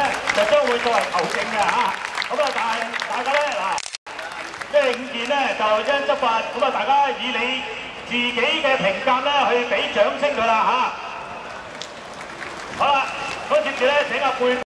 咧就將會作為求證嘅嚇。咁啊，但係大家咧嗱，即係五件咧就一執法，咁啊，大家以你自己嘅評價咧去俾掌聲佢啦嚇。好啦，咁接住咧，請阿貝。